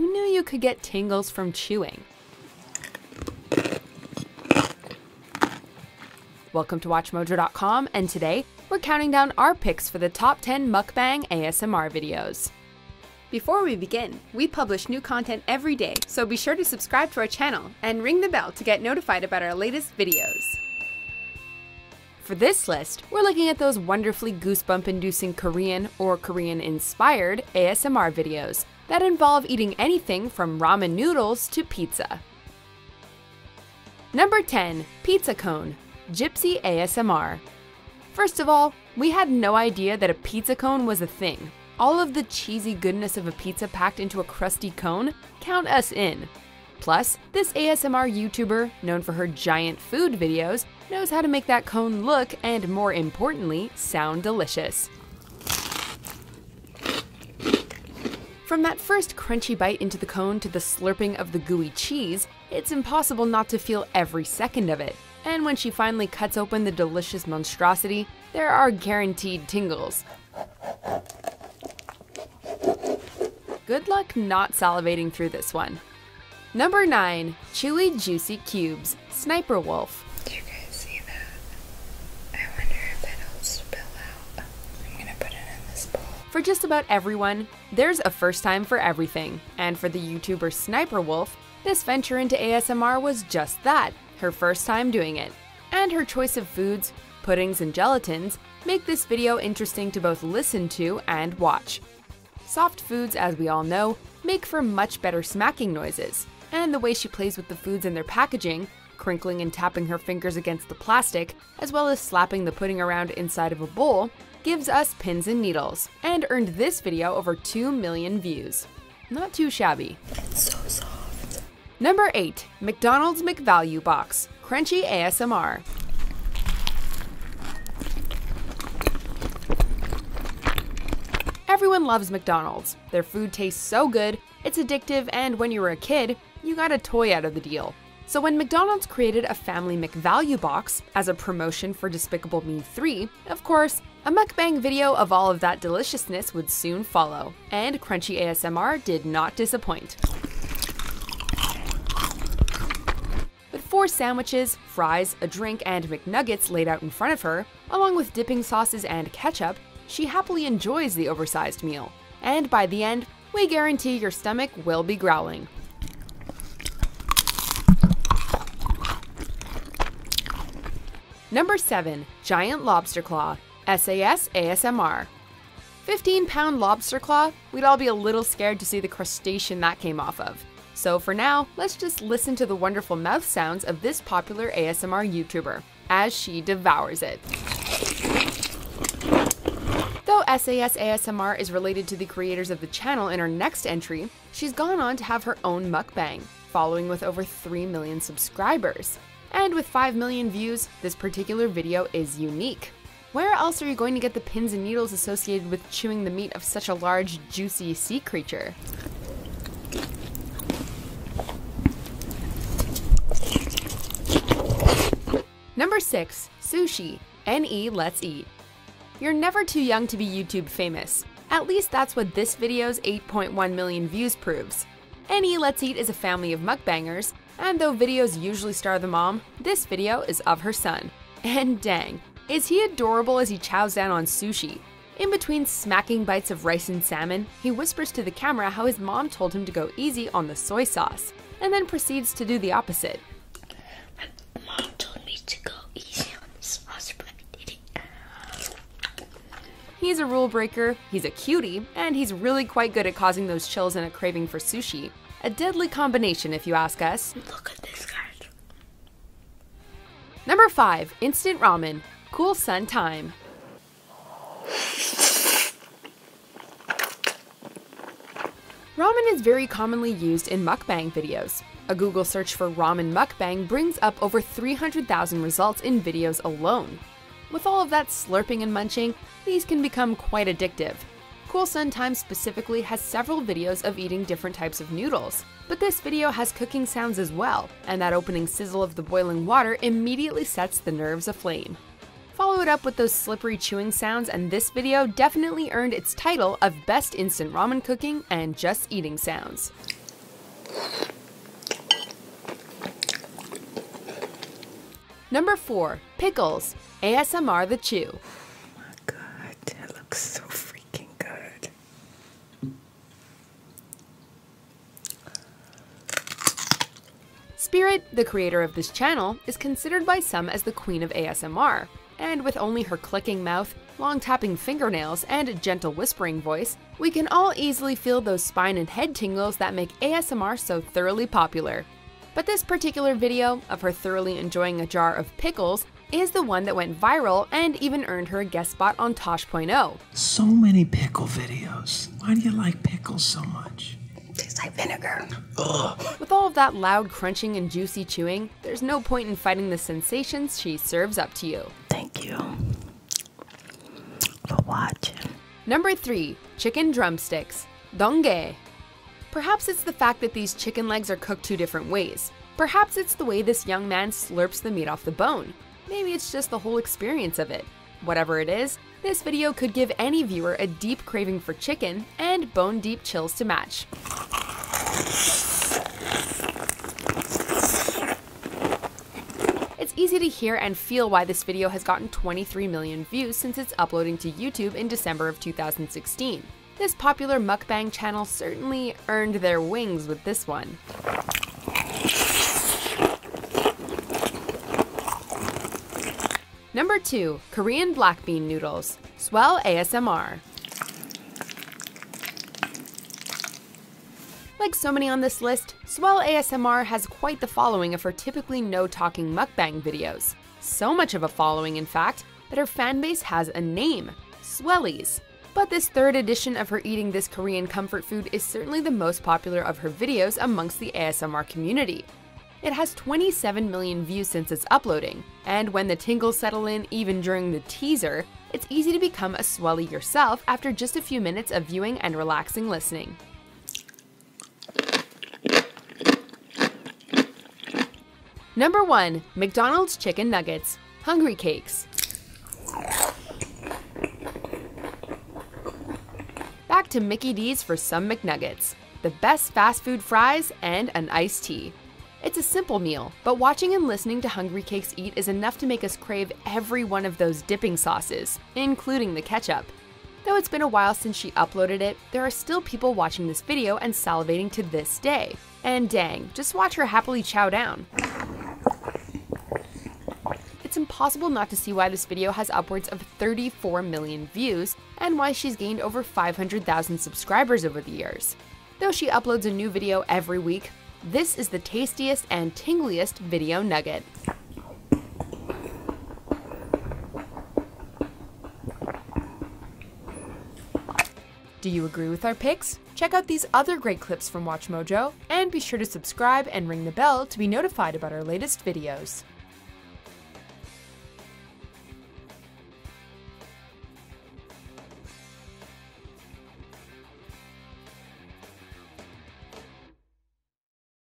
who knew you could get tingles from chewing? Welcome to WatchMojo.com, and today we're counting down our picks for the top 10 mukbang ASMR videos. Before we begin, we publish new content every day, so be sure to subscribe to our channel and ring the bell to get notified about our latest videos. For this list, we're looking at those wonderfully goosebump inducing Korean or Korean inspired ASMR videos that involve eating anything from ramen noodles to pizza. Number 10 Pizza Cone GypSea ASMR. First of all, we had no idea that a pizza cone was a thing all of the cheesy goodness of a pizza packed into a crusty cone, count us in. Plus, this ASMR YouTuber, known for her giant food videos, knows how to make that cone look and, more importantly, sound delicious. From that first crunchy bite into the cone to the slurping of the gooey cheese, it's impossible not to feel every second of it. And when she finally cuts open the delicious monstrosity, there are guaranteed tingles. Good luck not salivating through this one. Number 9. Chewy Juicy Cubes Sniper Wolf. Do you guys see that? I wonder if it'll spill out. I'm gonna put it in this bowl. For just about everyone, there's a first time for everything, and for the YouTuber Sniper Wolf, this venture into ASMR was just that her first time doing it. And her choice of foods, puddings, and gelatins make this video interesting to both listen to and watch. Soft foods, as we all know, make for much better smacking noises, and the way she plays with the foods in their packaging, crinkling and tapping her fingers against the plastic, as well as slapping the pudding around inside of a bowl, gives us pins and needles, and earned this video over 2 million views. Not too shabby. So soft. Number 8. McDonald's McValue Box Crunchy ASMR. Everyone loves McDonald's. Their food tastes so good, it's addictive, and when you were a kid, you got a toy out of the deal. So when McDonald's created a Family McValue box as a promotion for Despicable Me 3, of course, a mukbang video of all of that deliciousness would soon follow, and Crunchy ASMR did not disappoint. With four sandwiches, fries, a drink, and McNuggets laid out in front of her, along with dipping sauces and ketchup, she happily enjoys the oversized meal. And by the end, we guarantee your stomach will be growling. Number 7. Giant Lobster Claw SAS ASMR 15 pound lobster claw, we'd all be a little scared to see the crustacean that came off of. So for now, let's just listen to the wonderful mouth sounds of this popular ASMR YouTuber as she devours it. Though SAS ASMR is related to the creators of the channel in her next entry, she's gone on to have her own mukbang, following with over 3 million subscribers. And with 5 million views, this particular video is unique. Where else are you going to get the pins and needles associated with chewing the meat of such a large, juicy sea creature? Number 6. Sushi. NE Let's Eat. You're never too young to be YouTube famous. At least that's what this video's 8.1 million views proves. NE Let's Eat is a family of mukbangers, and though videos usually star the mom, this video is of her son. And dang, is he adorable as he chows down on sushi. In between smacking bites of rice and salmon, he whispers to the camera how his mom told him to go easy on the soy sauce, and then proceeds to do the opposite. Mom told me to go easy on the sauce, but I did it. He's a rule breaker, he's a cutie, and he's really quite good at causing those chills and a craving for sushi. A deadly combination, if you ask us. Look at this, guys. Number 5. Instant Ramen. Cool Sun Time. Ramen is very commonly used in mukbang videos. A Google search for ramen mukbang brings up over 300,000 results in videos alone. With all of that slurping and munching, these can become quite addictive. Cool Sun Time specifically has several videos of eating different types of noodles, but this video has cooking sounds as well, and that opening sizzle of the boiling water immediately sets the nerves aflame. Follow it up with those slippery chewing sounds, and this video definitely earned its title of Best Instant Ramen Cooking and Just Eating Sounds. Number 4. Pickles. ASMR the Chew. The creator of this channel, is considered by some as the queen of ASMR, and with only her clicking mouth, long tapping fingernails, and a gentle whispering voice, we can all easily feel those spine and head tingles that make ASMR so thoroughly popular. But this particular video of her thoroughly enjoying a jar of pickles is the one that went viral and even earned her a guest spot on Tosh.0. So many pickle videos. Why do you like pickles so much? Tastes like vinegar. With all of that loud crunching and juicy chewing, there's no point in fighting the sensations she serves up to you. Thank you for watching. Number 3. Chicken Drumsticks. Donge. Perhaps it's the fact that these chicken legs are cooked two different ways. Perhaps it's the way this young man slurps the meat off the bone. Maybe it's just the whole experience of it. Whatever it is, this video could give any viewer a deep craving for chicken and bone deep chills to match. It's easy to hear and feel why this video has gotten 23 million views since its uploading to YouTube in December of 2016. This popular mukbang channel certainly earned their wings with this one. Number 2. Korean Black Bean Noodles. Suell ASMR. Like so many on this list, Suell ASMR has quite the following of her typically no talking mukbang videos. So much of a following, in fact, that her fanbase has a name Suellies. But this third edition of her eating this Korean comfort food is certainly the most popular of her videos amongst the ASMR community. It has 27 million views since its uploading, and when the tingles settle in even during the teaser, it's easy to become a suelly yourself after just a few minutes of viewing and relaxing listening. Number 1. McDonald's Chicken Nuggets Hungry Cakes Back to Mickey D's for some McNuggets, the best fast food fries, and an iced tea. It's a simple meal, but watching and listening to Hungry Cakes eat is enough to make us crave every one of those dipping sauces, including the ketchup. Though it's been a while since she uploaded it, there are still people watching this video and salivating to this day. And dang, just watch her happily chow down. Impossible not to see why this video has upwards of 34 million views and why she's gained over 500,000 subscribers over the years. Though she uploads a new video every week, this is the tastiest and tingliest video nugget. Do you agree with our picks? Check out these other great clips from WatchMojo, and be sure to subscribe and ring the bell to be notified about our latest videos.